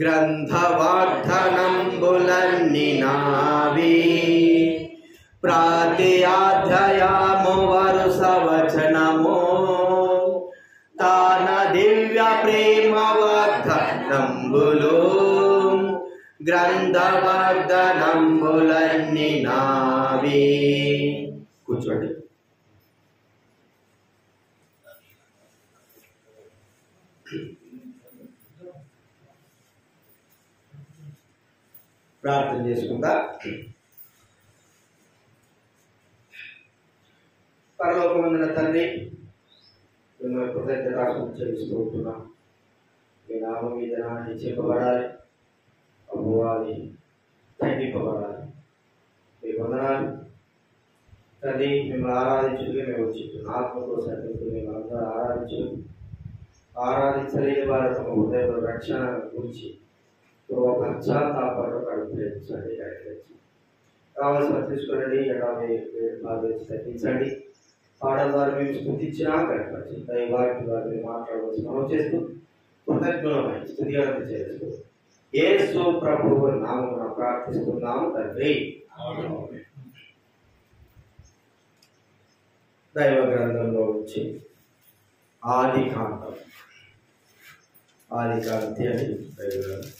ग्रन्थवर्धनम्बुलन्निना विध्ययामो वरुसवचनमो तान दिव्यप्रेमवर्धनम्बुलो ग्रन्थवर्धनम्बुलन्निना ప్రార్థన చేసుకుంటా. పరలోకమందున తండ్రి మిమ్మల్ని కృతజ్ఞతాలు చెల్లిస్తుంటున్నాం మీ నామం మీద నాటి చెప్పబడాలి. అమ్మవారి తగ్గింపబడాలి. మీ వందనాలు. తండ్రి మిమ్మల్ని ఆరాధించుకుని మేము వచ్చి ఆత్మతో సరిగ్గా మేము అందరూ ఆరాధించు ఆరాధించలేని వారి తమ హృదయంలో రక్షణ గురించి పశ్చాత్తాపంలో ప్రయత్నించండి కావలసిన బాగా తగ్గించండి. పాటల ద్వారా మేము స్థుతించినా కనపరచండి దైవాటి ద్వారా మేము మాట్లాడవలసిన మనం చేస్తూ కృతజ్ఞమైన స్థుతి చేస్తూ యేసు ప్రభువు నామమున ప్రార్థిస్తున్నాము తండ్రి. దైవ గ్రంథంలో వచ్చి ఆది కాంతం ఆది కాంతి అని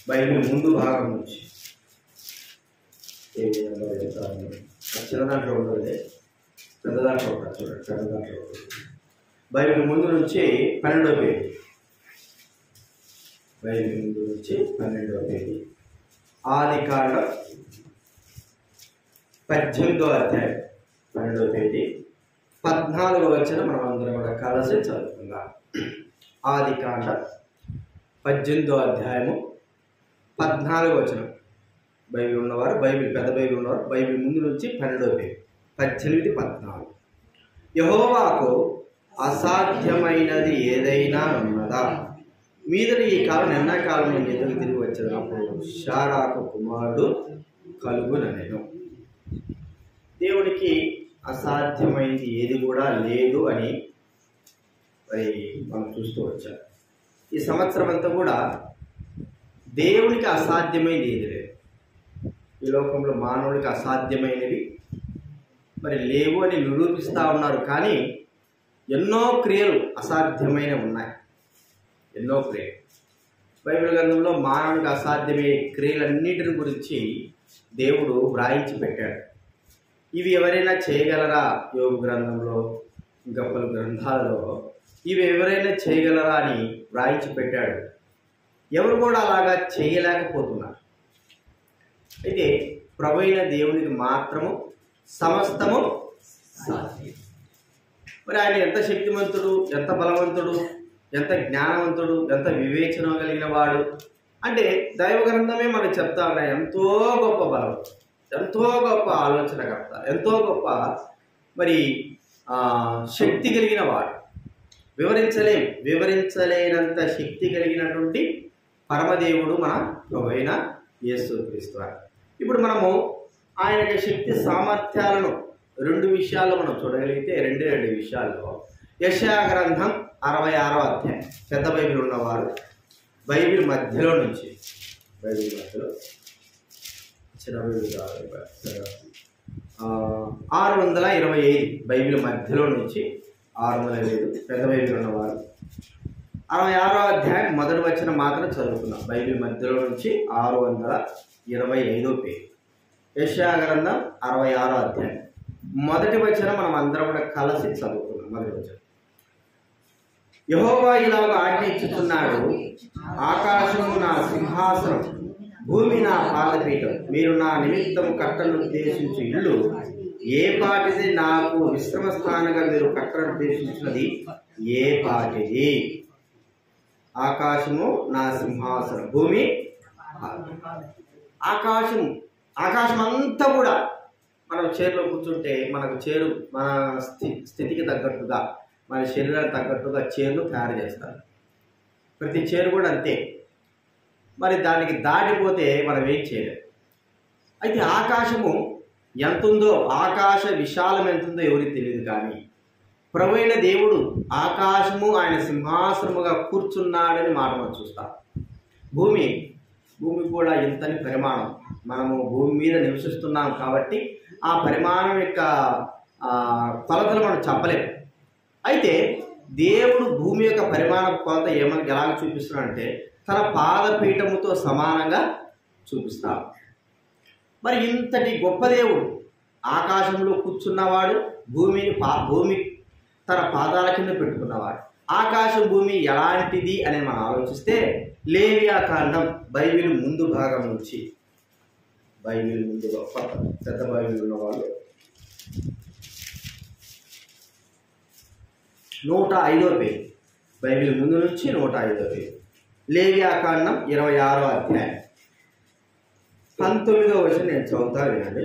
బైబిల్ ముందు భాగం నుంచి ఏ విధంగా చెప్తాను చిన్న దాంట్లో ఉంటుంది పెద్ద దాంట్లో ఉంటుంది చూడండి పెద్ద దాంట్లో ఉంటుంది. బైబిల్ ముందు నుంచి పన్నెండో పేజీ. బైబిల్ ముందు నుంచి పన్నెండో పేజీ. ఆది కాండం పద్దెనిమిదో అధ్యాయం పన్నెండో పేజీ. పద్నాలుగో వచ్చిన మనం అందరం కూడా కలిసి చదువుకుందాం. ఆది కాండ పద్దెనిమిదో అధ్యాయము పద్నాలుగో వచనం. బైబిల్ ఉన్నవారు బైబిల్ పెద్ద బైబిల్ ఉన్నవారు బైబిల్ ముందు నుంచి పన్నెండో పేరు. పద్దెనిమిది పద్నాలుగు. యహోవాకు అసాధ్యమైనది ఏదైనా ఉన్నదా? మీదట ఈ కాలం ఎండాకాలం ఎదురు తిరిగి వచ్చినప్పుడు షారాకు కుమారుడు కలుగునెను దేవుడికి అసాధ్యమైనది ఏది కూడా లేదు అని మరి మనం చూస్తూ వచ్చాం. ఈ సంవత్సరం అంతా కూడా దేవునికి అసాధ్యమైనది ఏది లేదు. ఈ లోకంలో మానవుడికి అసాధ్యమైనవి మరి లేవు అని నిరూపిస్తూ ఉన్నారు కానీ ఎన్నో క్రియలు అసాధ్యమైన ఉన్నాయి. ఎన్నో క్రియలు. బైబిల్ గ్రంథంలో మానవుడికి అసాధ్యమయ్యే క్రియలన్నిటిని గురించి దేవుడు వ్రాయించి పెట్టాడు. ఇవి ఎవరైనా చేయగలరా? యోగ గ్రంథంలో ఇంకా పలు గ్రంథాలలో? ఇవి ఎవరైనా చేయగలరా అని వ్రాయించి పెట్టాడు. ఎవరు కూడా అలాగా చేయలేకపోతున్నారు. అయితే ప్రభు అయిన దేవునికి మాత్రము సమస్తము సాధ్యం. మరి ఆయన ఎంత శక్తివంతుడు ఎంత బలవంతుడు ఎంత జ్ఞానవంతుడు ఎంత వివేచన కలిగిన వాడు? అంటే దైవ గ్రంథమే మనకు చెప్తా ఉన్నాయి. ఎంతో గొప్ప బలం ఎంతో గొప్ప ఆలోచనకర్త ఎంతో గొప్ప మరి శక్తి కలిగిన వాడు. వివరించలేం. వివరించలేనంత శక్తి కలిగినటువంటి పరమదేవుడు మన ప్రభు యేసు క్రీస్తు ఇప్పుడు మనము ఆయన యొక్క శక్తి సామర్థ్యాలను రెండు విషయాల్లో మనం చూడగలిగితే రెండే రెండు విషయాల్లో. యశా గ్రంథం అరవై ఆరో అధ్యాయం. పెద్ద బైబిల్ ఉన్నవారు బైబిల్ మధ్యలో నుంచి. బైబిల్ మధ్యలో. చిన్న బైబిల్ ఆరు వందల ఇరవై ఐదు బైబిల్ మధ్యలో నుంచి ఆరు వందల ఐదు పెద్ద బైబిల్ ఉన్నవారు అరవై ఆరో అధ్యాయం మొదటి వచ్చిన మాత్రం చదువుకున్నాం బైబిల్ మధ్యలో నుంచి ఆరు వందల ఇరవై ఐదో పేరు. యశా గ్రంథం అరవై ఆరో అధ్యాయం. మొదటి వచ్చిన మనం అందరం కూడా కలిసి చదువుకున్నాం మొదటి వచ్చిన యహోవా ఇలాగ ఆజ్ఞించుతున్నాడు ఆకాశము నా సింహాసనం భూమి నా పాలపీఠం మీరు నా నిమిత్తం కట్టను ఉద్దేశించు ఇల్లు ఏ పాటిది నాకు విశ్రమ స్థానంగా మీరు కట్టను ఉద్దేశించినది? ఏ పాటిది? ఆకాశము నా సింహాసనం భూమి. ఆకాశం ఆకాశం అంతా కూడా మనం చైర్లో కూర్చుంటే మనకు చేరు మన స్థి స్థితికి తగ్గట్టుగా మన శరీరానికి తగ్గట్టుగా చేరును తయారు చేస్తారు. ప్రతి చేరు కూడా అంతే. మరి దానికి దాటిపోతే మనం ఏం చేయలేం. అయితే ఆకాశము ఎంత ఉందో ఆకాశ విశాలం ఎంత ఉందో ఎవరికి తెలియదు కానీ ప్రభువైన దేవుడు ఆకాశము ఆయన సింహాసనముగా కూర్చున్నాడని మాట మనం చూస్తాం. భూమి భూమి కూడా ఎంతని పరిమాణం. మనము భూమి మీద నివసిస్తున్నాం కాబట్టి ఆ పరిమాణం యొక్క కొలతలు మనం చెప్పలేము. అయితే దేవుడు భూమి యొక్క పరిమాణ కొలత ఏమని ఎలాగ చూపిస్తున్నాడంటే తన పాదపీఠముతో సమానంగా చూపిస్తాడు. మరి ఇంతటి గొప్ప దేవుడు ఆకాశంలో కూర్చున్నవాడు భూమిని పా భూమి తన పాదాల కింద పెట్టుకున్నవాడు. ఆకాశం భూమి ఎలాంటిది అని మనం ఆలోచిస్తే లేవియా కాండం బైబిల్ ముందు భాగం నుంచి బైబిల్ ముందు గొప్ప పెద్ద బైబిల్ ఉన్నవాళ్ళు నూట ఐదో పేరు. బైబిల్ ముందు నుంచి నూట ఐదో పేరు. లేవియా కాండం ఇరవై ఆరో అధ్యాయం. పంతొమ్మిదో వచ్చిన నేను చదువుతా వినండి.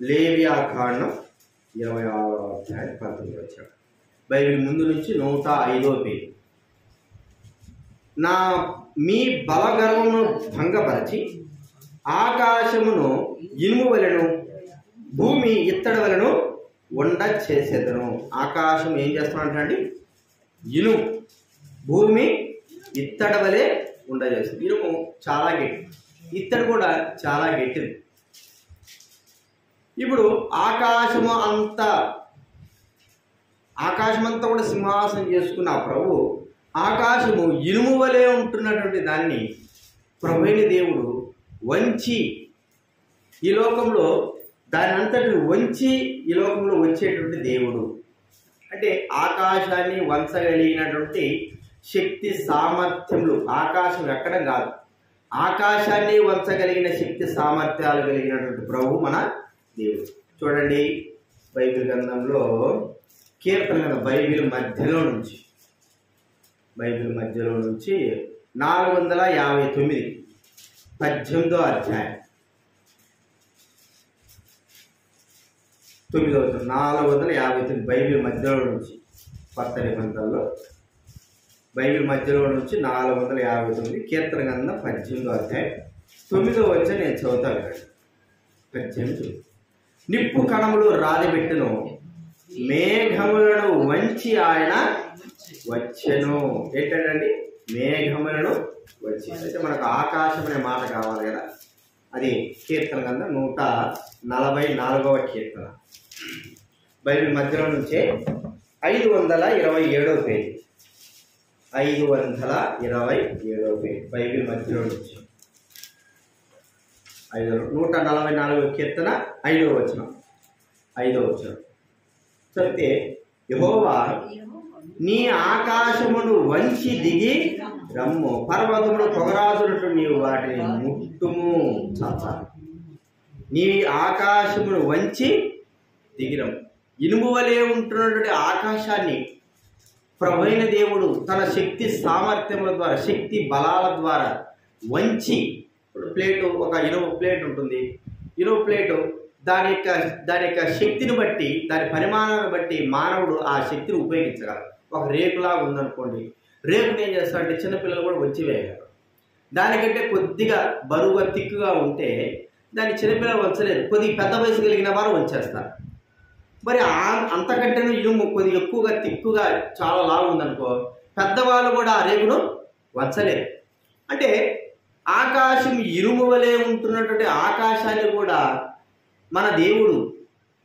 లేవియా కాండం ఇరవై ఆరో అధ్యాయం పంతొమ్మిది వచ్చాడు బైబిల్ ముందు నుంచి నూట ఐదో పేరు. నా మీ బలగర్వమును భంగపరచి ఆకాశమును ఇనుము వలను భూమి ఇత్తడి వలను ఉండ చేసేదను. ఆకాశం ఏం చేస్తున్నాడండి ఇనుము భూమి ఇత్తడి వలె ఉండ చేస్తుంది. ఇనుము చాలా గట్టి. ఇత్తడి కూడా చాలా గట్టిది. ఇప్పుడు ఆకాశము అంత ఆకాశమంతా కూడా సింహాసనం చేసుకున్న ఆ ప్రభు ఆకాశము ఇనుము వలె ఉంటున్నటువంటి దాన్ని ప్రభుని దేవుడు వంచి ఈ లోకంలో దాని అంతటి వంచి ఈ లోకంలో వచ్చేటువంటి దేవుడు. అంటే ఆకాశాన్ని వంచగలిగినటువంటి శక్తి సామర్థ్యములు ఆకాశం ఎక్కడం కాదు. ఆకాశాన్ని వంచగలిగిన శక్తి సామర్థ్యాలు కలిగినటువంటి ప్రభు మన దేవుడు. చూడండి బైబిల్ గ్రంథంలో కీర్తన బైబిల్ మధ్యలో నుంచి. బైబిల్ మధ్యలో నుంచి నాలుగు వందల యాభై తొమ్మిది పద్దెనిమిదో అధ్యాయం. తొమ్మిదవ నాలుగు వందల యాభై తొమ్మిది బైబిల్ మధ్యలో నుంచి కొత్త నిబంధనలో బైబిల్ మధ్యలో నుంచి నాలుగు వందల యాభై తొమ్మిది కీర్తన గ్రంథం పద్దెనిమిదో అధ్యాయం తొమ్మిదో వచ్చి నేను చదువుతాను పద్దెనిమిది నిప్పు కణములు రాలిబెట్టును మేఘములను వంచి ఆయన వచ్చెను. ఏంటండి మేఘములను వచ్చి అయితే మనకు ఆకాశం అనే మాట కావాలి కదా. అది కీర్తన కింద నూట నలభై నాలుగవ కీర్తన. బైబిల్ మధ్యలో నుంచే ఐదు వందల ఇరవై ఏడవ పేజీ. ఐదు వందల ఇరవై ఏడో పేజీ బైబిల్ మధ్యలో నుంచి. ఐదు నూట నలభై నాలుగు కీర్తన ఐదవ వచనం. ఐదవ వచనం. చెప్తే యహోవా నీ ఆకాశమును వంచి దిగి రమ్ము. పర్వతములు పొగరాజునట్టు నీవు వాటిని ముట్టుము. చాచాలి నీ ఆకాశమును వంచి దిగిరము ఇనుము వలె ఉంటున్నటువంటి ఆకాశాన్ని ప్రభైన దేవుడు తన శక్తి సామర్థ్యముల ద్వారా శక్తి బలాల ద్వారా వంచి ఇప్పుడు ప్లేటు ఒక ఇనుము ప్లేట్ ఉంటుంది. ఇనుము ప్లేటు దాని యొక్క దాని యొక్క శక్తిని బట్టి దాని పరిమాణాన్ని బట్టి మానవుడు ఆ శక్తిని ఉపయోగించగలరు ఒక రేకులాగా ఉందనుకోండి. రేకుని ఏం చేస్తారంటే చిన్నపిల్లలు కూడా వచ్చి వేయగలరు దానికంటే కొద్దిగా బరువుగా తిక్కుగా ఉంటే దాన్ని చిన్నపిల్లలు వంచలేదు. కొద్దిగా పెద్ద వయసు కలిగిన వారు వంచేస్తారు. మరి ఆ- అంతకంటేనూ ఇనుము కొద్ది ఎక్కువగా తిక్కుగా చాలా లావు ఉందనుకో పెద్దవాళ్ళు కూడా ఆ రేగును వచ్చలేరు అంటే ఆకాశం ఇరుము వలె ఉంటున్నటువంటి ఆకాశాన్ని కూడా మన దేవుడు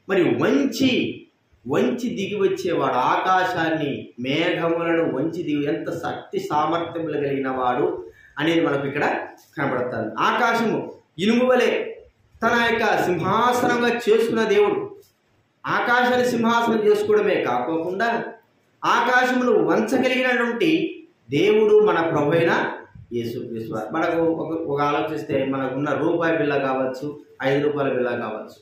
మరి వంచి వంచి దిగి వచ్చేవాడు. ఆకాశాన్ని మేఘములను వంచి దిగి ఎంత శక్తి సామర్థ్యములు కలిగిన వాడు అనేది మనకు ఇక్కడ కనబడతాను ఆకాశము ఇనుము వలె తన యొక్క సింహాసనంగా చేసుకున్న దేవుడు. ఆకాశాన్ని సింహాసనం చేసుకోవడమే కాకోకుండా ఆకాశమును వంచగలిగినటువంటి దేవుడు మన ప్రభు అయిన యేసుక్రీస్తు మనకు ఒక ఒక ఆలోచిస్తే మనకున్న రూపాయి బిల్ల కావచ్చు ఐదు రూపాయల బిల్ల కావచ్చు.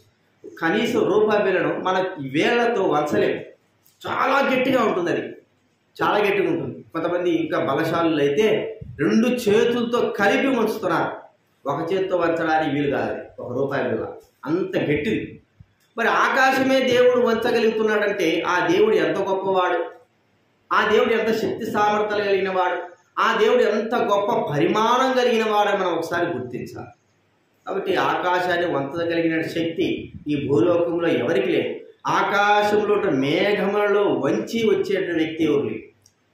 కనీసం రూపాయి బిల్లను మన వేళ్ళతో వంచలేము. చాలా గట్టిగా ఉంటుంది అది. చాలా గట్టిగా ఉంటుంది. కొంతమంది ఇంకా బలశాలు అయితే రెండు చేతులతో కలిపి ఉంచుతున్నారు ఒక చేతితో వంచడానికి వీలు కాదు ఒక రూపాయి బిల్ల అంత గట్టిది. మరి ఆకాశమే దేవుడు వంచగలుగుతున్నాడంటే ఆ దేవుడు ఎంత గొప్పవాడు? ఆ దేవుడు ఎంత శక్తి సామర్థ్యాలు కలిగినవాడు ఆ దేవుడు ఎంత గొప్ప పరిమాణం కలిగినవాడని మనం ఒకసారి గుర్తించాలి. కాబట్టి ఆకాశాన్ని వంచగలిగిన శక్తి ఈ భూలోకంలో ఎవరికి లేదు. ఆకాశంలో మేఘములలో వంచి వచ్చేటువంటి వ్యక్తి ఎవరు లేదు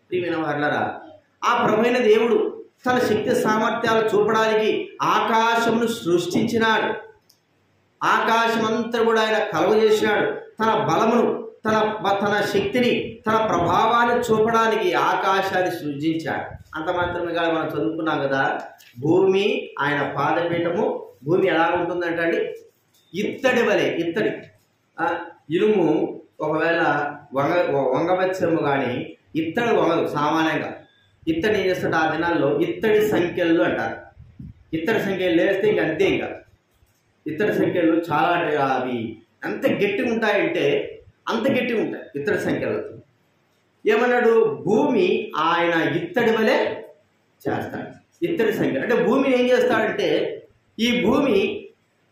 ప్రియమైన వాళ్ళరా ఆ ప్రమైన దేవుడు తన శక్తి సామర్థ్యాలు చూపడానికి ఆకాశమును సృష్టించినాడు. ఆకాశమంతా కూడా ఆయన కలుగజేసినాడు తన బలమును తన తన శక్తిని తన ప్రభావాన్ని చూపడానికి ఆకాశాన్ని సృజించాడు. అంత మాత్రమే కాదు మనం చదువుకున్నాం కదా భూమి ఆయన పాదపీఠము భూమి ఎలా ఉంటుందంటే అండి ఇత్తడి వలె ఇత్తడి. ఇనుము ఒకవేళ వంగ వంగవచ్చము కానీ ఇత్తడి వంగదు సామాన్యంగా. ఇత్తడి ఏం చేస్తుంటే ఆ దినాల్లో ఇత్తడి సంఖ్యలు అంటారు. ఇత్తడి సంఖ్యలు లేస్తే ఇంక అంతే ఇంకా. ఇతర సంఖ్యలు చాలా అవి ఎంత గట్టిగా ఉంటాయంటే అంత గట్టిగా ఉంటాయి ఇత్తడి సంఖ్యలు ఏమన్నాడు? భూమి ఆయన ఇత్తడి వలె చేస్తాడు. ఇత్తడి సంఖ్య. అంటే భూమిని ఏం చేస్తాడంటే ఈ భూమి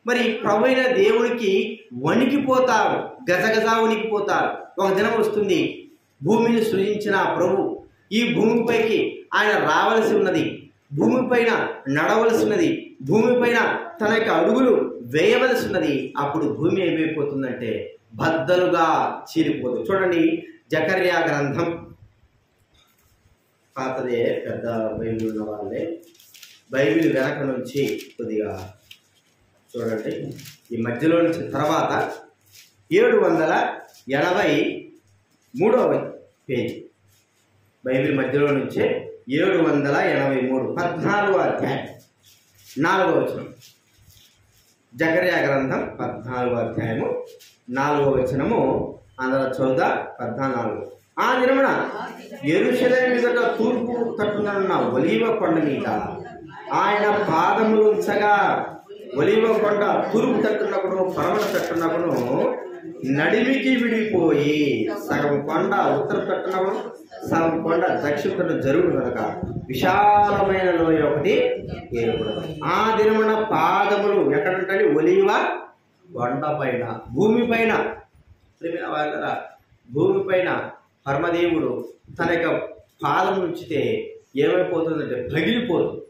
మరి ప్రభుైన దేవుడికి వణికిపోతారు. గజగజ వణికిపోతారు. ఒక దినం వస్తుంది భూమిని సృజించిన ప్రభు. ఈ భూమిపైకి ఆయన రావలసి ఉన్నది. భూమిపైన నడవలసినది భూమిపైన తన యొక్క అడుగులు వేయవలసినది అప్పుడు భూమి ఏమైపోతుందంటే బద్దలుగా చీలిపోతుంది చూడండి జకర్యా గ్రంథం. పాతదే పెద్ద బైబిల్ ఉన్న వాళ్ళే. బైబిల్ వెనక నుంచి కొద్దిగా చూడండి. ఈ మధ్యలో నుంచి తర్వాత ఏడు వందల ఎనభై మూడవ పేజీ. బైబిల్ మధ్యలో నుంచే ఏడు వందల ఎనభై మూడు. పద్నాలుగో అధ్యాయం. నాలుగో వచనం. జగర్యా గ్రంథం పద్నాలుగో అధ్యాయము. నాలుగో వచనము. అందులో చౌద పద్నాలుగు. ఆ దినమున ఎరుషలేం మీదట తూర్పు తట్టునన్న ఒలీవ కొండ మీద ఆయన పాదములు ఉంచగా ఒలీవ కొండ తూర్పు తట్టునకును పరమల తట్టునకును నడిమికి విడిపోయి సగం కొండ ఉత్తర తట్టునప్పుడు కొండ దక్షిణ జరుగు కనుక విశాలమైన లోయ ఒకటి ఏర్పడదు ఆ దినమున పాదములు ఎక్కడంటే ఒలివ కొండ పైన భూమి పైన. వాళ్ళరా భూమిపైన పరమదేవుడు తన యొక్క పాదం ఉంచితే ఏమైపోతుందంటే పగిలిపోతుంది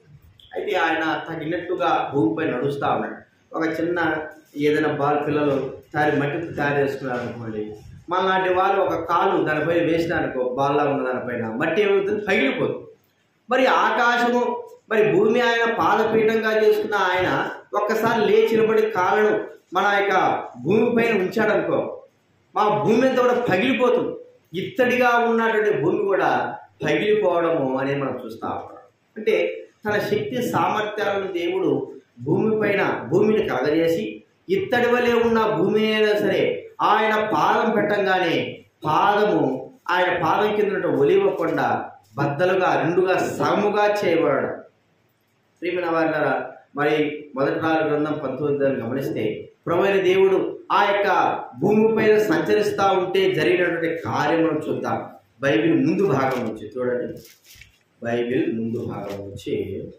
అయితే ఆయన తగినట్టుగా భూమిపై నడుస్తూ ఉన్నాడు. ఒక చిన్న ఏదైనా బాల్ పిల్లలు తారి మట్టితో తయారు చేసుకున్నారు అనుకోండి మనలాంటి వాళ్ళు ఒక కాలు దానిపైన వేసినారనుకో బాల్లా ఉన్న దానిపైన మట్టి ఏమవుతుంది? పగిలిపోతుంది మరి ఆకాశము మరి భూమి ఆయన పాదపీఠంగా చేసుకున్న ఆయన ఒక్కసారి లేచి నిలబడి కాళ్ళను మన యొక్క భూమి పైన ఉంచాడనుకో మా భూమి అంతా కూడా పగిలిపోతుంది. ఇత్తడిగా ఉన్నటువంటి భూమి కూడా పగిలిపోవడము అనేది మనం చూస్తా అంటే తన శక్తి సామర్థ్యాలను దేవుడు భూమి పైన భూమిని కలగజేసి ఇత్తడి వలె ఉన్న భూమి అయినా సరే ఆయన పాదం పెట్టంగానే పాదము ఆయన పాదం కింద ఒలివకుండా ఒలివ కొండ బద్దలుగా రెండుగా సగముగా చేయబడడం. ప్రియమైన వారినారా మరి మొదటి నాలుగు గ్రంథం పంతొమ్మిది గమనిస్తే ప్రభువైన దేవుడు ఆ యొక్క భూమిపైన సంచరిస్తూ ఉంటే జరిగినటువంటి కార్యములను చూద్దాం. బైబిల్ ముందు భాగం నుంచి చూడండి. బైబిల్ ముందు భాగం నుంచి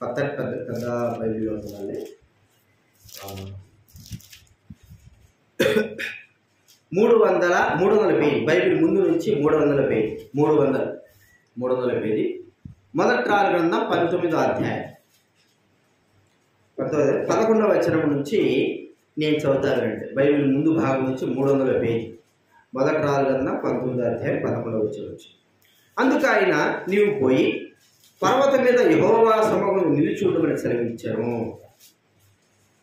కొత్త పెద్ద పెద్ద బైబిల్ ఉంటుందండి మూడు వందల మూడు వందల పేజీ. బైబిల్ ముందు నుంచి మూడు వందల పేజీ. మూడు వందల. మూడు వందల పేజీ. మొదటి రాలు గ్రంథం పంతొమ్మిదో అధ్యాయం. పంతొమ్మిది పదకొండవ వచనం నుంచి నేను చదువుతానంటే బైబిల్ ముందు భాగం నుంచి మూడు వందల పేజీ. మొదటి రాలు గ్రంథం పంతొమ్మిదో అధ్యాయం పదకొండవ వచనం నుంచి. అందుకు ఆయన నీవు పోయి పర్వతం మీద యహోవా సమగ్రం నిలుచుండమని సెలవిచ్చాను.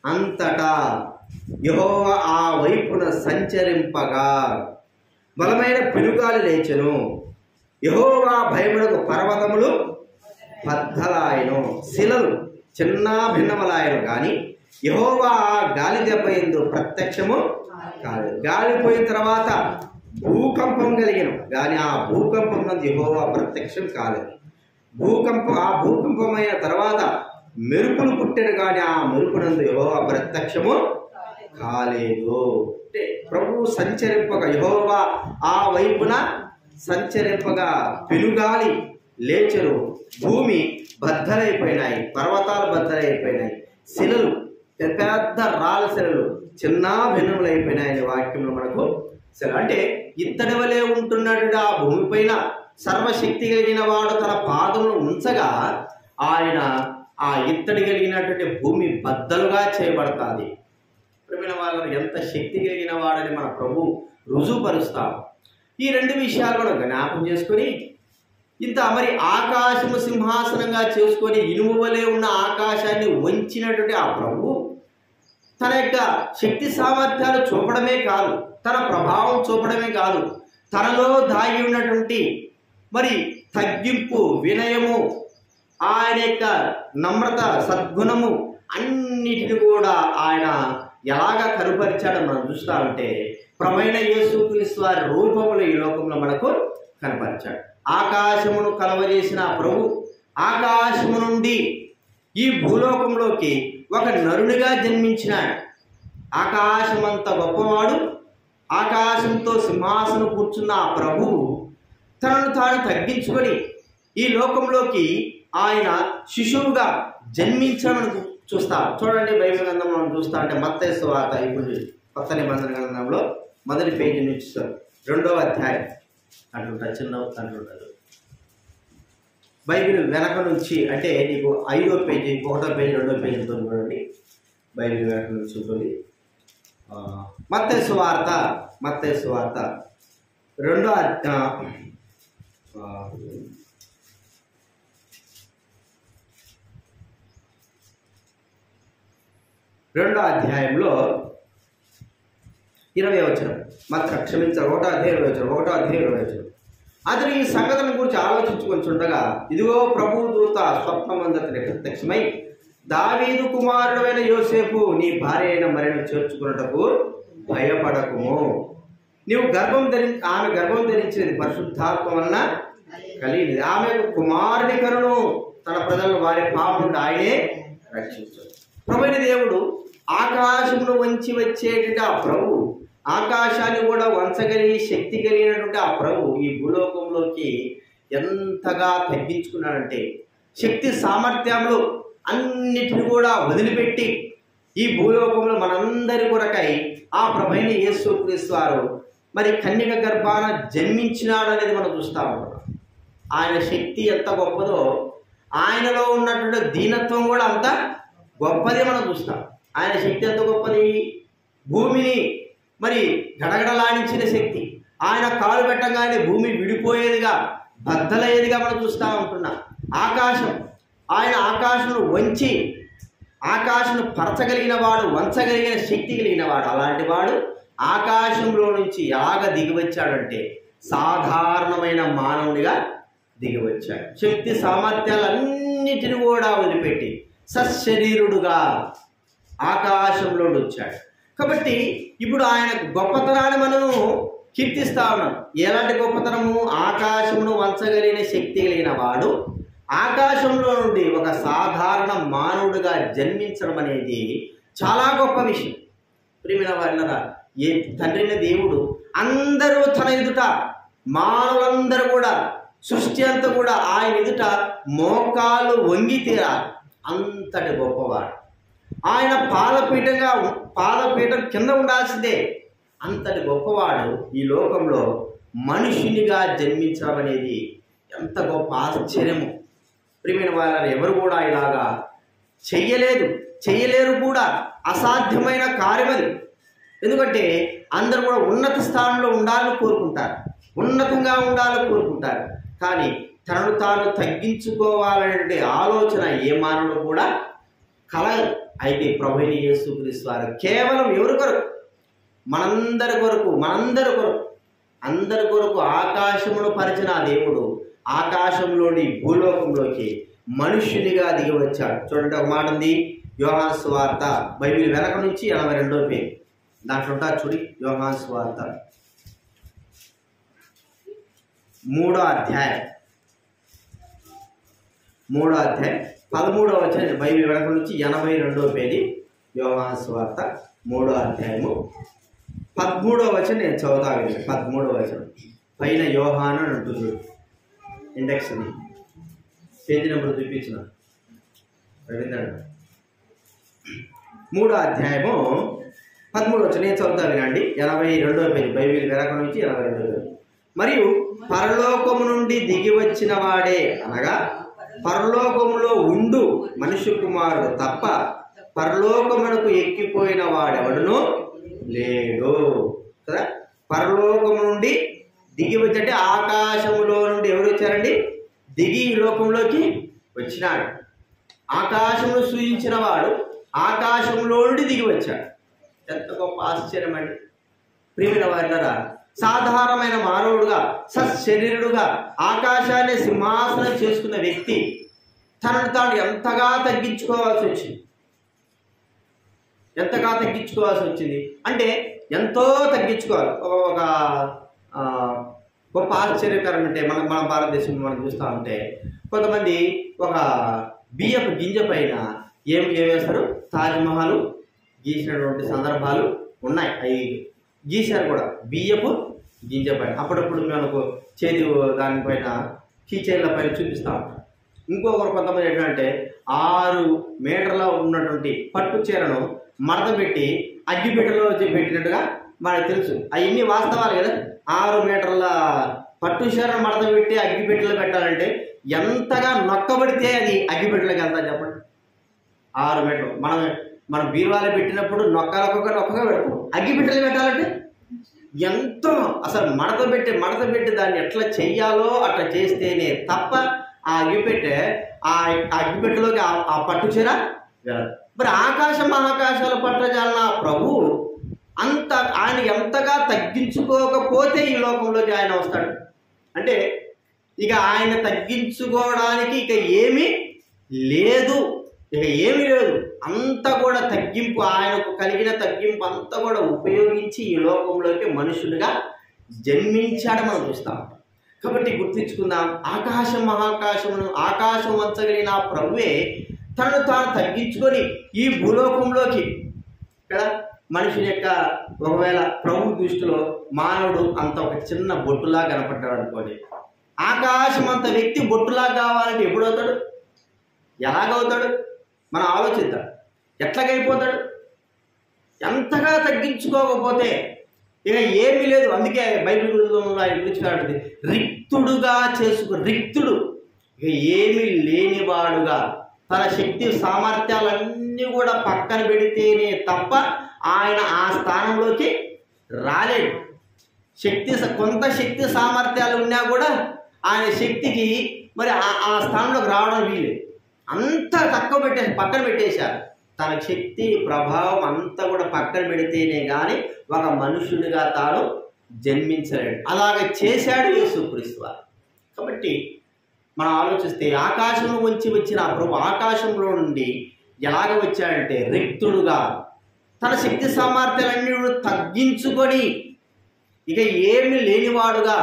అంతటా యహోవా ఆ వైపున సంచరింపగా. బలమైన పెనుగాలి లేచెను. యహోవా భయమునకు పర్వతములు బద్దలాయను శిలలు చిన్న భిన్నములాయను కానీ యహోవా ఆ గాలి దెబ్బ ఎందు ప్రత్యక్షము కాలేదు. గాలి పోయిన తర్వాత భూకంపం కలిగిన. కానీ ఆ భూకంపం నందు యహోవా ప్రత్యక్షం కాలేదు. భూకంపం ఆ భూకంపమైన తర్వాత మెరుపులు పుట్టారు కానీ ఆ మెరుపునందు యహోవా ప్రత్యక్షము కాలేదు. అంటే ప్రభు సంచరింపగా యహోవా ఆ వైపున సంచరింపగా పెనుగాలి లేచరు భూమి బద్దలైపోయినాయి పర్వతాలు బద్దలైపోయినాయి శిలలు పెద్ద పెద్ద రాళ్ళ శిలలు చిన్న భిన్నములైపోయినాయని వాక్యంలో మనకు శిల అంటే ఇత్తడి వలె ఉంటున్నాడు ఆ భూమిపైన సర్వశక్తి కలిగిన వాడు తన పాదములు ఉంచగా ఆయన ఆ ఇత్తడి కలిగినటువంటి భూమి బద్దలుగా చేయబడతాది. ప్రియమైన వాళ్ళు ఎంత శక్తి కలిగిన వాడని మన ప్రభు రుజువుపరుస్తాం ఈ రెండు విషయాలు కూడా జ్ఞాపం చేసుకొని ఇంత మరి ఆకాశము సింహాసనంగా చేసుకొని ఇనుము వలె ఉన్న ఆకాశాన్ని వంచినటువంటి ఆ ప్రభు తన యొక్క శక్తి సామర్థ్యాలు చూపడమే కాదు తన ప్రభావం చూపడమే కాదు తనలో దాగి ఉన్నటువంటి మరి తగ్గింపు వినయము ఆయన యొక్క నమ్రత సద్గుణము అన్నిటిని కూడా ఆయన ఎలాగా కనుపరిచాడో మనం చూస్తా ఉంటే ప్రమైన యేసుక్రీస్తు వారి రూపంలో ఈ లోకంలో మనకు కనపరిచాడు. ఆకాశమును కలవజేసిన ప్రభు ఆకాశము నుండి ఈ భూలోకంలోకి ఒక నరునిగా జన్మించిన ఆకాశమంత గొప్పవాడు ఆకాశంతో సింహాసనం కూర్చున్న ఆ ప్రభువు తనను తాను తగ్గించుకొని ఈ లోకంలోకి ఆయన శిశువుగా జన్మించమని చూస్తా. చూడండి బైబిల్ గ్రంథం మనం చూస్తా అంటే మత్తేసు వార్త ఇప్పుడు కొత్త నిబంధన గ్రంథంలో మొదటి పేజీ నుంచి రెండవ అధ్యాయం. అంటుంటారు చిన్న అంటుంటారు బైబిల్ వెనక నుంచి అంటే నీకు ఐదో పేజీ ఒకటో పేజీ రెండో పేజీతో చూడండి. బైబిల్ వెనక నుంచి ఉంటుంది. ఆ, వార్త మత్తయి వార్త. రెండో అధ్యా- ఆ, రెండో అధ్యాయంలో ఇరవై వచ్చిన మాత్రం క్షమించారు ఒకటో అధ్యాయం ఇరవై వచ్చిన ఒకటో అధ్యాయం ఇరవై వచ్చిన అతను ఈ సంగతుల గురించి ఆలోచించుకొని చుండగా ఇదిగో ప్రభు దూత స్వప్నమందతని ప్రత్యక్షమై దావీదు కుమారుడైన యోసేపు నీ భార్య అయిన మరిని చేర్చుకున్నటకు భయపడకుము. నీవు గర్భం ధరి ఆమె గర్భం ధరించినది పరిశుద్ధాత్మ వలన కలిగింది ఆమె కుమారుని కరును తన ప్రజలను వారి పాపం నుండి ఆయనే రక్షించాడు. ప్రభుని దేవుడు ఆకాశంలో వంచి వచ్చేటువంటి ఆ ప్రభు ఆకాశాన్ని కూడా వంచగలిగి శక్తి కలిగినటువంటి ఆ ప్రభు ఈ భూలోకంలోకి ఎంతగా తగ్గించుకున్నాడంటే శక్తి సామర్థ్యంలో అన్నిటిని కూడా వదిలిపెట్టి ఈ భూలోకంలో మనందరి కొరకై ఆ ప్రభైన యేసు క్రీస్తు మరి కన్యక గర్భాన జన్మించినాడు అనేది మనం చూస్తా ఉంటాం ఆయన శక్తి ఎంత గొప్పదో ఆయనలో ఉన్నటువంటి దీనత్వం కూడా అంత గొప్పదే మనం చూస్తాం. ఆయన శక్తి ఎంత గొప్పది? భూమిని. మరి గడగడలాడించిన శక్తి. ఆయన కాలు పెట్టగానే భూమి విడిపోయేదిగా బద్దలయ్యేదిగా మనం చూస్తూ ఉంటున్నాం. ఆకాశం. ఆయన ఆకాశం వంచి ఆకాశం పరచగలిగిన వాడు వంచగలిగిన శక్తి కలిగిన వాడు అలాంటి వాడు ఆకాశంలో నుంచి ఎలాగ దిగివచ్చాడంటే సాధారణమైన మానవునిగా దిగివచ్చాడు. శక్తి సామర్థ్యాలన్నిటిని కూడా వదిలిపెట్టి సశరీరుడుగా ఆకాశంలో వచ్చాడు కాబట్టి ఇప్పుడు ఆయన గొప్పతనాన్ని మనము కీర్తిస్తా ఉన్నాం. ఎలాంటి గొప్పతనము? ఆకాశమును వంచగలిగిన శక్తి కలిగిన వాడు. ఆకాశంలో నుండి ఒక సాధారణ మానవుడిగా జన్మించడం అనేది చాలా గొప్ప విషయం. ప్రియమైన వాళ్ళరా ఏ తండ్రిన దేవుడు అందరూ తన ఎదుట మానవులందరూ కూడా సృష్టి అంతా కూడా ఆయన ఎదుట మోకాలు వంగి తీరాలి. అంతటి గొప్పవాడు. ఆయన పాదపీఠంగా పాదపీఠం కింద ఉండాల్సిందే. అంతటి గొప్పవాడు ఈ లోకంలో మనుషునిగా జన్మించడం అనేది ఎంత గొప్ప ఆశ్చర్యము. ప్రియమైన వారు ఎవరు కూడా ఇలాగా చెయ్యలేదు. చెయ్యలేరు కూడా. అసాధ్యమైన కార్యమది. ఎందుకంటే అందరూ కూడా ఉన్నత స్థానంలో ఉండాలని కోరుకుంటారు. ఉన్నతంగా ఉండాలని కోరుకుంటారు. కానీ తనను తాను తగ్గించుకోవాలనే ఆలోచన ఏ మానవుడు కూడా కలగదు. అయితే ప్రభుని యేసుక్రీస్తు వారు కేవలం ఎవరి కొరకు? మనందరి కొరకు మనందరి కొరకు అందరి కొరకు ఆకాశమును పరిచిన దేవుడు ఆకాశంలోని భూలోకంలోకి మనుష్యునిగా దిగి వచ్చాడు. చూడండి ఒక మాట ఉంది. యోహాన్ స్వార్త బైబిల్ వెనక నుంచి ఎనభై రెండో పేరు. దాంట్లో ఉంటా చూడి యోహాన్ స్వార్త. మూడో అధ్యాయం. మూడో అధ్యాయం. పదమూడవ వచ్చిన బైబిల్ వెనక నుంచి ఎనభై రెండవ పేజీ యోగాస్వార్త మూడో అధ్యాయము. పదమూడవ వచనం నేను చదువుతా వినండి. పదమూడవ వచనం. పైన యోహాన్ అని ఉంటుంది ఇండెక్స్ అని. పేజీ నెంబర్ చూపించిన. రవీంద్ర మూడో అధ్యాయము. పదమూడు వచ్చిన నేను చదువుతా వినండి. ఎనభై రెండో పేజీ. బైబిల్ వెనక నుంచి ఎనభై రెండో పేజీ. మరియు పరలోకము నుండి దిగి వచ్చిన వాడే అనగా పరలోకములో ఉండు మనిషి కుమారుడు తప్ప పరలోకమునకు ఎక్కిపోయిన వాడెవడను లేడు. కదా? పరలోకము నుండి దిగి వచ్చంటే ఆకాశములో నుండి ఎవరు వచ్చారండి? దిగి ఈ లోకంలోకి వచ్చినాడు. ఆకాశమును సూచించిన వాడు ఆకాశంలో నుండి దిగి వచ్చాడు. ఎంత గొప్ప ఆశ్చర్యం అండి ప్రియమైన వారినరా సాధారణమైన మానవుడుగా సశరీరుడుగా ఆకాశాన్ని సింహాసనం చేసుకున్న వ్యక్తి తనను తాను ఎంతగా తగ్గించుకోవాల్సి వచ్చింది? ఎంతగా తగ్గించుకోవాల్సి వచ్చింది? అంటే ఎంతో తగ్గించుకోవాలి. ఒక గొప్ప ఆశ్చర్యకరం అంటే మన మన భారతదేశంలో మనం చూస్తూ ఉంటే కొంతమంది ఒక బియ్యపు గింజ పైన ఏం ఏం వేస్తారు? తాజ్మహల్ గీసినటువంటి సందర్భాలు ఉన్నాయి. అవి గీశారు కూడా. బియ్యపు గింజ పైన. అప్పుడప్పుడు మనకు చేతి దానిపైన కీచైన్ల పైన చూపిస్తూ ఉంటాం. ఇంకొకరు కొంతమంది ఏంటంటే ఆరు మీటర్ల ఉన్నటువంటి పట్టు చీరను మడత పెట్టి అగ్గిపెట్టెలో పెట్టినట్టుగా మనకు తెలుసు. అవన్నీ వాస్తవాలు కదా. ఆరు మీటర్ల పట్టు చీరను మడత పెట్టి అగ్గిపెట్టెలో పెట్టాలంటే ఎంతగా నొక్కబడితే అది అగ్గిపెట్టెలోకి వెళ్తా చెప్పండి. ఆరు మీటర్లు. మనం మనం బీరువాలో పెట్టినప్పుడు నొక్కలకొక నొక్కగా పెడతాం అగ్గిపెట్టెలు పెట్టాలంటే? ఎంతో అసలు మడత పెట్టి మడత పెట్టి దాన్ని ఎట్లా చెయ్యాలో అట్లా చేస్తేనే తప్ప ఆ అగ్గిపెట్టె ఆ ఆ అగ్గిపెట్టెలోకి ఆ- ఆ పట్టు చీర వెళ్ళదు. మరి ఆకాశ మహాకాశాల పట్ల జాలన ప్రభు అంత ఆయన ఎంతగా తగ్గించుకోకపోతే ఈ లోకంలోకి ఆయన వస్తాడు. అంటే ఇక ఆయన తగ్గించుకోవడానికి ఇక ఏమీ లేదు. ఇక ఏమీ లేదు. అంత కూడా తగ్గింపు ఆయనకు కలిగిన తగ్గింపు అంతా కూడా ఉపయోగించి ఈ లోకంలోకి మనుషులుగా జన్మించాడు మనం చూస్తాం. కాబట్టి గుర్తించుకుందాం. ఆకాశం మహాకాశమును ఆకాశం వంచగలిగిన ప్రభువే తను తాను తగ్గించుకొని ఈ భూలోకంలోకి కదా మనిషి యొక్క ఒకవేళ ప్రభు దృష్టిలో మానవుడు అంత ఒక చిన్న బొట్టులా కనపడ్డాడు అనుకోండి. ఆకాశం అంత వ్యక్తి బొట్టులా కావాలంటే ఎప్పుడు అవుతాడు ఎలాగవుతాడు? మనం ఆలోచిద్దాం. ఎట్లాగైపోతాడు? ఎంతగా తగ్గించుకోకపోతే ఇక ఏమీ లేదు. అందుకే బైబిల్ గ్రంథంలో ఆయన పిలుచుకుంటుంది రిక్తుడుగా చేసుకు రిక్తుడు. ఇక ఏమీ లేనివాడుగా తన శక్తి సామర్థ్యాలన్నీ కూడా పక్కన పెడితేనే తప్ప ఆయన ఆ స్థానంలోకి రాలేడు. శక్తి స- కొంత శక్తి సామర్థ్యాలు ఉన్నా కూడా ఆయన శక్తికి మరి ఆ- ఆ స్థానంలోకి రావడం వీలేదు అంతా తక్కువ పెట్టేసి పక్కన పెట్టేశారు. తన శక్తి ప్రభావం అంతా కూడా పక్కన పెడితేనే కానీ ఒక మనుషుడిగా తాను జన్మించలేడు. అలాగే చేశాడు యేసుక్రీస్తు వారు. కాబట్టి మనం ఆలోచిస్తే ఆకాశంలో నుంచి వచ్చిన ప్రభు ఆకాశంలో నుండి ఎలాగ వచ్చాడంటే రిక్తుడుగా తన శక్తి సామర్థ్యాలన్నీ తగ్గించుకొని ఇక ఏమి లేనివాడుగా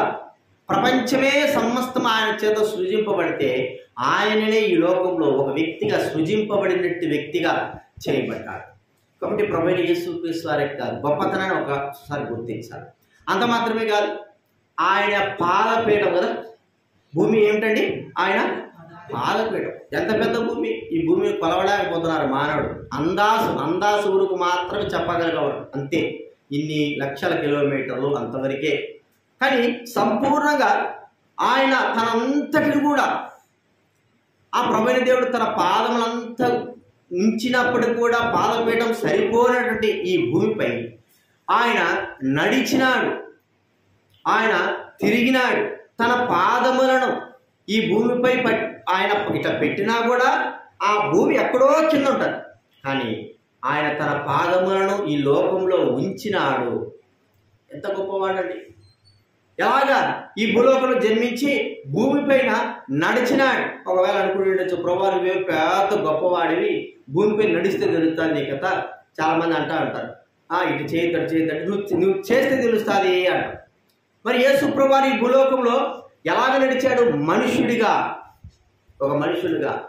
ప్రపంచమే సమస్తం ఆయన చేత సృజింపబడితే ఆయననే ఈ లోకంలో ఒక వ్యక్తిగా సృజింపబడినట్టు వ్యక్తిగా చేయబడ్డాడు. కాబట్టి ప్రభు యేసుక్రీస్తు వారి యొక్క గొప్పతనాన్ని ఒకసారి గుర్తించాలి. అంత మాత్రమే కాదు ఆయన పాలపీఠం కదా? భూమి ఏమిటండి? ఆయన పాలపీఠం ఎంత పెద్ద భూమి? ఈ భూమిని కొలవలేకపోతున్నారు మానవుడు. అందాసు అందాసు ఊరుకు మాత్రమే చెప్పగలగవరు. అంతే. ఇన్ని లక్షల కిలోమీటర్లు అంతవరకే. కానీ సంపూర్ణంగా ఆయన తనంతటిని కూడా ఆ ప్రభుణ దేవుడు తన పాదములంతా ఉంచినప్పటికి కూడా పాదపీఠం సరిపోనటువంటి ఈ భూమిపై ఆయన నడిచినాడు. ఆయన తిరిగినాడు. తన పాదములను ఈ భూమిపై ఆయన ఇట్లా పెట్టినా కూడా ఆ భూమి ఎక్కడో కింద ఉంటుంది. కానీ ఆయన తన పాదములను ఈ లోకంలో ఉంచినాడు. ఎంత గొప్పవాడండి. ఎలాగా ఈ భూలోకంలో జన్మించి భూమిపైన నడిచినాడు. ఒకవేళ అనుకుంటుండొచ్చు ప్రభా నువ్వే పెద్ద గొప్పవాడివి భూమిపై నడిస్తే తెలుస్తుంది నీ కథ. చాలా మంది అంటా అంటారు ఆ ఇటు చేయద్దు చేయద్దు నువ్వు నువ్వు చేస్తే తెలుస్తుంది అంట. మరి యేసు ప్రభా ఈ భూలోకంలో ఎలాగ నడిచాడు? మనుషుడిగా ఒక మనుషుడిగా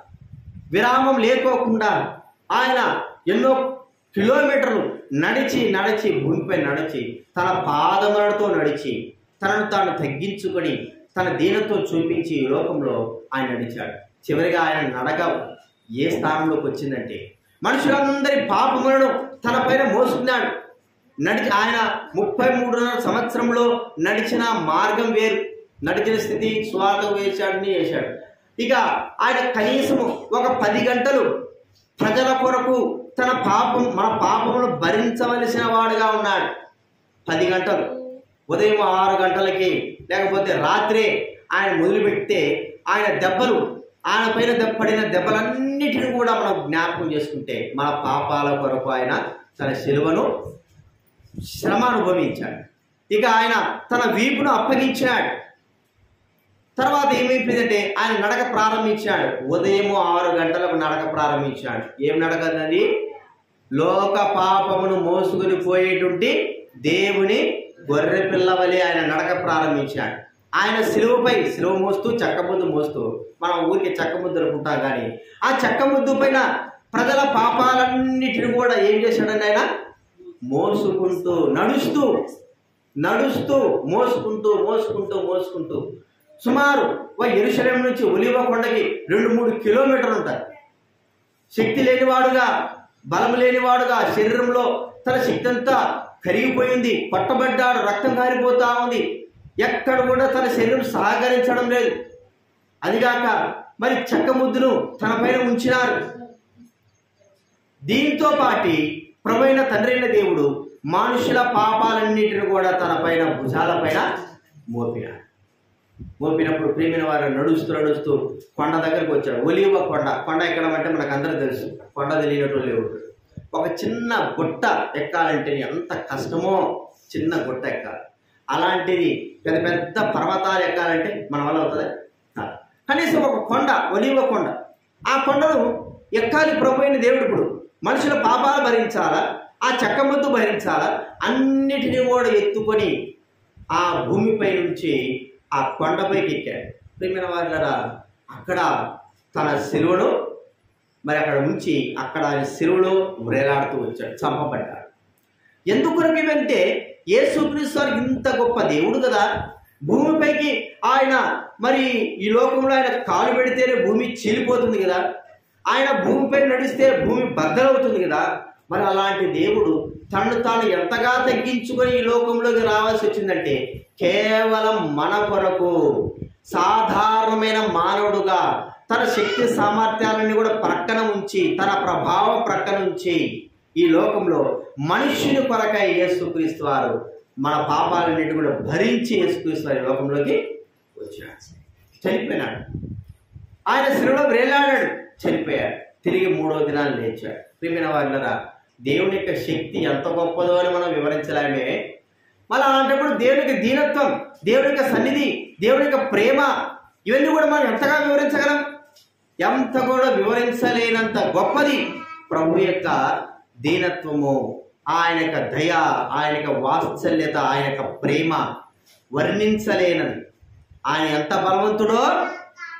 విరామం లేకోకుండా ఆయన ఎన్నో కిలోమీటర్లు నడిచి నడిచి భూమిపై నడిచి తన పాదములతో నడిచి తనను తాను తగ్గించుకొని తన దీనతో చూపించి ఈ లోకంలో ఆయన నడిచాడు. చివరిగా ఆయన నడక ఏ స్థానంలోకి వచ్చిందంటే మనుషులందరి పాపములను తన పైన మోసుకున్నాడు. నడిచి ఆయన ముప్పై మూడున్నర సంవత్సరంలో నడిచిన మార్గం వేరు. నడిచిన స్థితి స్వార్థం వేశాడని వేశాడు. ఇక ఆయన కనీసము ఒక పది గంటలు ప్రజల కొరకు తన పాపం మన పాపమును భరించవలసిన వాడుగా ఉన్నాడు. పది గంటలు. ఉదయం ఆరు గంటలకి లేకపోతే రాత్రే ఆయన మొదలుపెడితే ఆయన దెబ్బలు ఆయన పైన పడిన దెబ్బలన్నిటిని కూడా మనం జ్ఞాపకం చేసుకుంటే మన పాపాల కొరకు ఆయన తన శిలువను శ్రమ అనుభవించాడు ఇక ఆయన తన వీపును అప్పగించాడు. తర్వాత ఏమైపోయిందంటే ఆయన నడక ప్రారంభించాడు. ఉదయం ఆరు గంటలకు నడక ప్రారంభించాడు. ఏం నడకదండి? లోక పాపమును మోసుకొని పోయేటువంటి దేవుని గొర్రె పిల్లవలి ఆయన నడక ప్రారంభించాడు. ఆయన సిలువపై సిలువ మోస్తూ చెక్కముద్దు మోస్తూ మనం ఊరికి చెక్కముద్దు అనుకుంటాం కానీ ఆ చెక్కముద్దు పైన ప్రజల పాపాలన్నిటిని కూడా ఏం చేశాడండి ఆయన? మోసుకుంటూ నడుస్తూ నడుస్తూ మోసుకుంటూ మోసుకుంటూ మోసుకుంటూ సుమారు ఒక ఎరుశలేం నుంచి ఒలివ కొండకి రెండు మూడు కిలోమీటర్లు ఉంటాయి శక్తి లేనివాడుగా బలం లేనివాడుగా శరీరంలో తన శక్తి అంతా కరిగిపోయింది పట్టబడ్డాడు రక్తం కారిపోతా ఉంది. ఎక్కడ కూడా తన శరీరం సహకరించడం లేదు. అదిగాక మరి చెక్క ముద్దును తన పైన ఉంచినారు. దీంతో పాటి ప్రభైన తండ్రైన దేవుడు మనుషుల పాపాలన్నిటిని కూడా తన పైన భుజాల పైన మోపినాడు. మోపినప్పుడు ప్రేమిన వారు నడుస్తూ నడుస్తూ కొండ దగ్గరకు వచ్చాడు ఒలివ కొండ. కొండ ఎక్కడం అంటే మనకు అందరూ తెలుసు. కొండ తెలియనట్టు లేవు ఒక చిన్న గుట్ట ఎక్కాలంటే ఎంత కష్టమో చిన్న గుట్ట ఎక్కాలి. అలాంటిది పెద్ద పెద్ద పర్వతాలు ఎక్కాలంటే మన వల్ల అవుతుంది. కనీసం ఒక కొండ ఒలివ కొండ. ఆ కొండను ఎక్కాలి ప్రభుత్వ దేవుడు ఇప్పుడు. మనుషుల పాపాలు భరించాలా? ఆ చెక్క ముద్దు భరించాలా? అన్నిటినీ కూడా ఎత్తుకొని ఆ భూమిపై నుంచి ఆ కొండపైకి ఎక్కాడు. ప్రేమైన వారిలారా అక్కడ తన శిలువను మరి అక్కడ ఉంచి అక్కడ ఆయన శిలువలో వ్రేలాడుతూ వచ్చాడు చంపబడ్డాడు. ఎందుకొరకు ఇవంటే యేసుక్రీస్తు వారు ఇంత గొప్ప దేవుడు కదా. భూమిపైకి ఆయన మరి ఈ లోకంలో ఆయన కాలు పెడితేనే భూమి చీలిపోతుంది కదా. ఆయన భూమిపై నడిస్తే భూమి బద్దలవుతుంది కదా. మరి అలాంటి దేవుడు తను తాను ఎంతగా తగ్గించుకొని ఈ లోకంలోకి రావాల్సి వచ్చిందంటే కేవలం మన కొరకు సాధారణమైన మానవుడుగా తన శక్తి సామర్థ్యాలన్నీ కూడా ప్రక్కన ఉంచి తన ప్రభావం ప్రక్కన ఉంచి ఈ లోకంలో మనుష్యుని కొరకై యేసుక్రీస్తు వారు మన పాపాలన్నిటి కూడా భరించి యేసుక్రీస్తు వారి లోకంలోకి వచ్చాడు చనిపోయినాడు. ఆయన శిలువలో వేలాడాడు. చనిపోయాడు. తిరిగి మూడో దినాన్ని లేచాడు. ప్రియమైన వారిలరా దేవుని యొక్క శక్తి ఎంత గొప్పదో అని మనం వివరించలేమే. మళ్ళీ అలాంటప్పుడు దేవుని యొక్క దీనత్వం దేవుని యొక్క సన్నిధి దేవుని యొక్క ప్రేమ ఇవన్నీ కూడా మనం ఎంతగా వివరించగలం? ఎంత కూడా వివరించలేనంత గొప్పది ప్రభు యొక్క దీనత్వము ఆయన యొక్క దయ ఆయన యొక్క వాత్సల్యత ఆయన యొక్క ప్రేమ వర్ణించలేనది. ఆయన ఎంత బలవంతుడో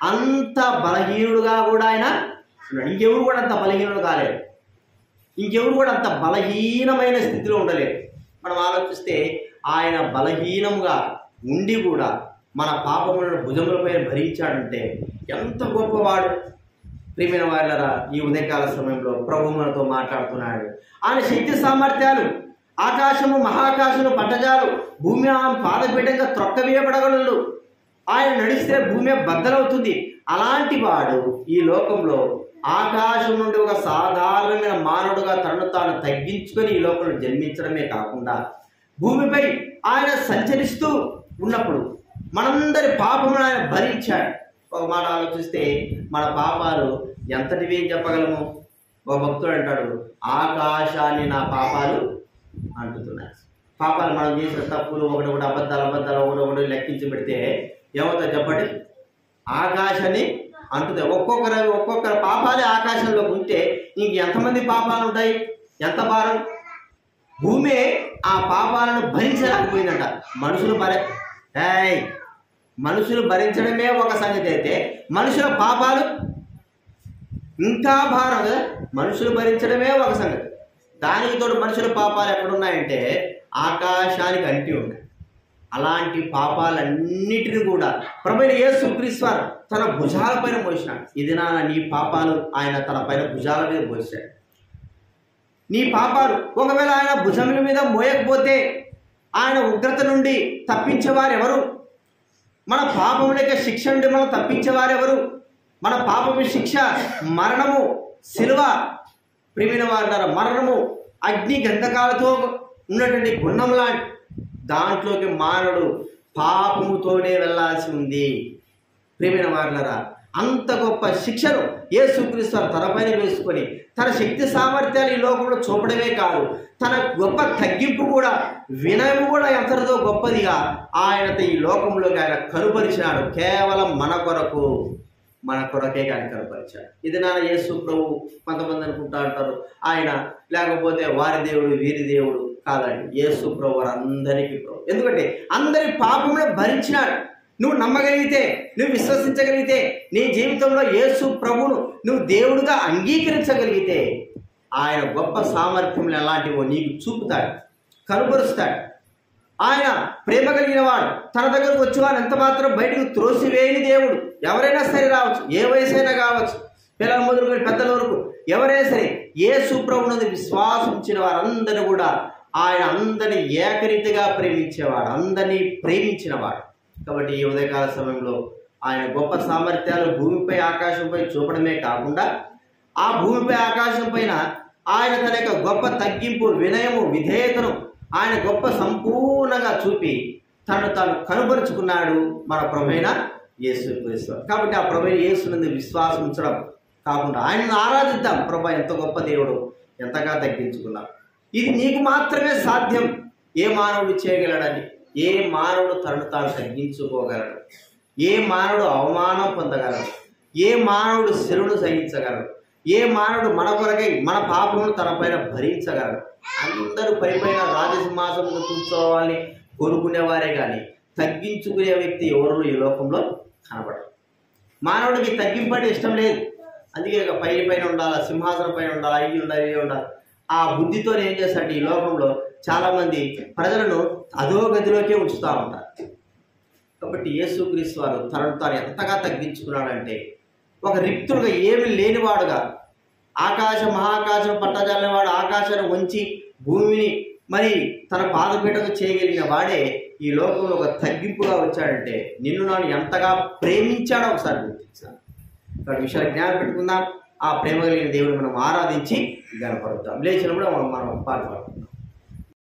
అంత బలహీనుడుగా కూడా ఆయన ఇంకెవరు కూడా అంత బలహీనుడు కాలేడు ఇంకెవరు కూడా అంత బలహీనమైన స్థితిలో ఉండలేరు మనం ఆలోచిస్తే ఆయన బలహీనంగా ఉండి కూడా మన పాపములను భుజములపై భరించాడంటే ఎంత గొప్పవాడు. ప్రియమైన వాళ్ళరా ఈ ఉదయకాల సమయంలో ప్రభు మనతో మాట్లాడుతున్నాడు. ఆయన శక్తి సామర్థ్యాలు ఆకాశము మహాకాశము పట్టజాలు భూమి ఆమె పాదపీఠంగా త్రొక్కవేయబడగలడు. ఆయన నడిస్తే భూమి బద్దలవుతుంది. అలాంటి వాడు ఈ లోకంలో ఆకాశం నుండి ఒక సాధారణమైన మానవుడుగా తనను తాను తగ్గించుకొని ఈ లోకంలో జన్మించడమే కాకుండా భూమిపై ఆయన సంచరిస్తూ ఉన్నప్పుడు మనందరి పాపమును ఆయన భరించాడు. ఒక మాట ఆలోచిస్తే మన పాపాలు ఎంతటివి ఏం చెప్పగలము? ఒక భక్తుడు అంటాడు ఆకాశాన్ని నా పాపాలు అంటుతున్నాయి పాపాలు మనం చేసిన తప్పులు ఒకటి ఒకటి అబద్ధాలు అబద్ధాలు ఒకటి ఒకటి లెక్కించి పెడితే ఏమవుతుంది చెప్పండి? ఆకాశాన్ని అంటుతాయి. ఒక్కొక్కరు ఒక్కొక్కరు పాపాలే ఆకాశంలో ఉంటే ఇంక ఎంతమంది పాపాలు ఉంటాయి? ఎంత భారం? భూమి ఆ పాపాలను భరించలేకపోయిందంట. మనుషులు మరే ఏయ్ మనుషులు భరించడమే ఒక సంగతి అయితే మనుషుల పాపాలు ఇంకా భారం మనుషులు భరించడమే ఒక సంగతి. దానికి తోడు మనుషుల పాపాలు ఎక్కడున్నాయంటే ఆకాశానికి అంటి ఉన్నాయి. అలాంటి పాపాలన్నిటిని కూడా ప్రభుత్వ యేసు క్రీశ్వర్ తన భుజాల పైన పోసినాడు ఇది నా నీ పాపాలు ఆయన తన పైన భుజాల మీద పోసాడు నీ పాపాలు ఒకవేళ ఆయన భుజముల మీద మోయకపోతే ఆయన ఉగ్రత నుండి తప్పించేవారు ఎవరు మన పాపముల యొక్క శిక్ష నుండి మనం తప్పించేవారెవరు? మన పాపము శిక్ష మరణము శిలువ ప్రిమిన వారు మరణము అగ్ని గంధకాలతో ఉన్నటువంటి గుణం లాంటి దాంట్లోకి మానవుడు పాపముతోనే వెళ్ళాల్సి ఉంది. ప్రేమైన వారులరా అంత గొప్ప శిక్షను యేసుక్రీస్తు వారు తనపైన వేసుకొని తన శక్తి సామర్థ్యాలు ఈ లోకంలో చూపడమే కాదు తన గొప్ప తగ్గింపు కూడా వినయం కూడా ఎంతదో గొప్పదిగా ఆయన ఈ లోకంలోకి ఆయన కనుపరిచినాడు. కేవలం మన కొరకు మన కొరకే కానీ కనపరిచాడు. ఇది నా యేసు ప్రభు కొంతమంది అనుకుంటా అంటారు ఆయన లేకపోతే వారి దేవుడు వీరి దేవుడు కాదండి. యేసు ప్రభు వారందరికీ ప్రభు. ఎందుకంటే అందరి పాపంలో భరించినాడు. నువ్వు నమ్మగలిగితే నువ్వు విశ్వసించగలిగితే నీ జీవితంలో యేసు ప్రభును నువ్వు దేవుడుగా అంగీకరించగలిగితే ఆయన గొప్ప సామర్థ్యములు ఎలాంటివో నీకు చూపుతాడు కనుపరుస్తాడు ఆయన ప్రేమ కలిగిన వాడు తన దగ్గరకు వచ్చేవాడు ఎంత మాత్రం బయటకు త్రోసివేయని దేవుడు. ఎవరైనా సరే రావచ్చు ఏ వయసైనా కావచ్చు పిల్లల మొదలుకొని పెద్దల వరకు. ఎవరైనా సరే ఏ సుప్రభునందు విశ్వాసించిన వారందరూ కూడా ఆయన అందరిని ఏకరీతిగా ప్రేమించేవాడు అందరినీ ప్రేమించినవాడు. కాబట్టి ఈ ఉదయకాల సమయంలో ఆయన గొప్ప సామర్థ్యాలు భూమిపై ఆకాశంపై చూపడమే కాకుండా ఆ భూమిపై ఆకాశం పైన ఆయన తన యొక్క గొప్ప తగ్గింపు వినయము విధేయతను ఆయన గొప్ప సంపూర్ణంగా చూపి తను తాను కనుపరుచుకున్నాడు మన ప్రభైన యేసు కాబట్టి ఆ ప్రభైన యేసునందు విశ్వాసం ఉంచడం కాకుండా ఆయనను ఆరాధిద్దాం. ప్రభా ఎంత గొప్ప దేవుడు ఎంతగా తగ్గించుకున్నాం. ఇది నీకు మాత్రమే సాధ్యం. ఏ మానవుడు చేయగలడని. ఏ మానవుడు తనను తాను తగ్గించుకోగలడు? ఏ మానవుడు అవమానం పొందగలడు? ఏ మానవుడు శిరుడు సహించగలడు? ఏ మానవుడు మన కొరకై మన పాపమును తన పైన భరించగలడు? అందరూ పైపైన రాజసింహాసనంలో రాజసింహాసం కూర్చోవాలని కోరుకునేవారే కానీ తగ్గించుకునే వ్యక్తి ఎవరు ఈ లోకంలో కనబడరు. మానవుడికి తగ్గింపంటే ఇష్టం లేదు. అందుకే ఇక పై పైన ఉండాలి సింహాసనం పైన ఉండాలి అయ్యి ఉండాలి ఇవి ఉండాలి? ఆ బుద్ధితో ఏం చేస్తాడు ఈ లోకంలో చాలామంది ప్రజలను అదో గదిలోకే ఉంచుతూ ఉంటారు. కాబట్టి యేసుక్రీస్తు వారు తనను తాను ఎంతగా తగ్గించుకున్నాడంటే ఒక రిక్తుడుగా ఏమి లేనివాడుగా ఆకాశ మహాకాశం పట్టజాలినవాడు ఆకాశాన్ని వంచి భూమిని మరి తన పాదపీటకు చేయగలిగిన వాడే ఈ లోకంలో ఒక తగ్గింపుగా వచ్చాడంటే నిన్ను నాను ఎంతగా ప్రేమించాడో ఒకసారి గుర్తించాను కాబట్టి విషయాలు జ్ఞానం పెట్టుకుందాం. ఆ ప్రేమ కలిగిన దేవుడు మనం ఆరాధించి గనపరుద్దాం లేచినప్పుడు మనం మనం పాల్పడతాం